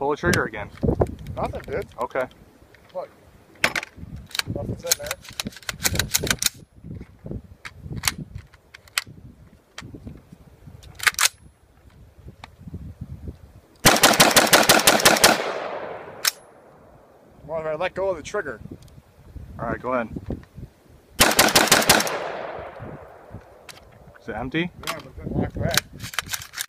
Pull the trigger again. Nothing, dude. Okay. Look. Nothing's in there. Well, I let go of the trigger, All right, go ahead. Is it empty? yeah, but lock back.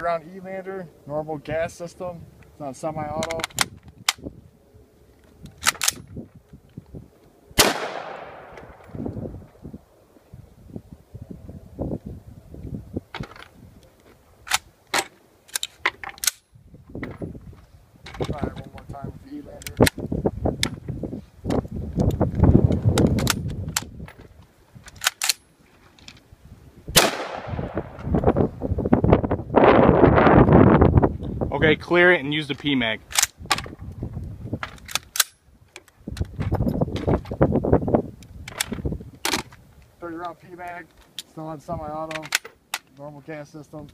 Around E-Lander, normal gas system. It's on semi-auto. Try one more time with the E-Lander. Okay, clear it and use the PMAG. Thirty round P-Mag, still on semi-auto, normal gas system.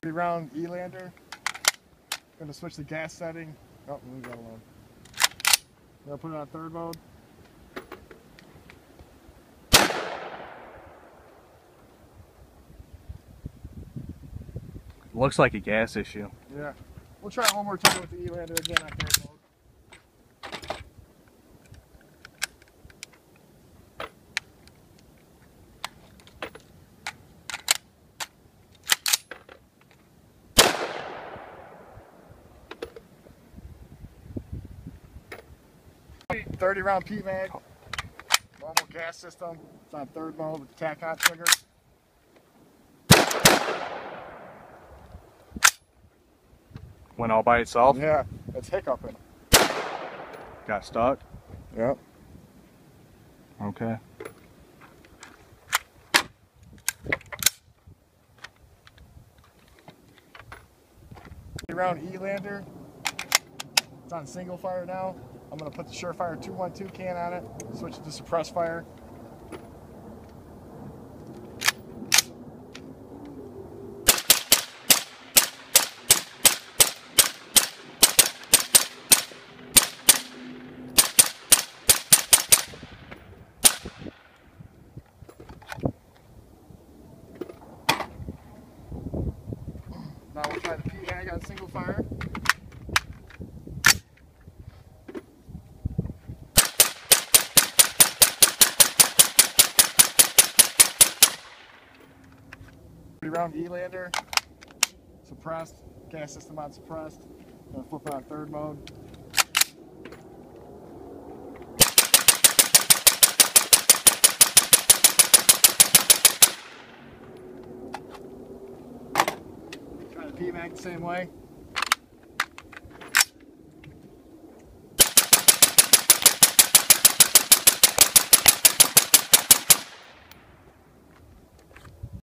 Thirty round E-Lander. Gonna switch the gas setting. Oh, leave that alone. Gonna put it on third mode. Looks like a gas issue. Yeah. We'll try one more time with the E-Lander again on third. Thirty round P mag, normal gas system. It's on third mode with the Tac-Con trigger. Went all by itself. Yeah, it's hiccuping. Got stuck. Yep. Okay. Around E-Lander. It's on single fire now. I'm gonna put the Surefire 212 can on it, switch it to suppress fire. Now we'll try on single fire. Round E-Lander, suppressed, gas system on suppressed. Flip it on third mode. P-Mag the same way.